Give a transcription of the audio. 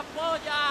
apoya.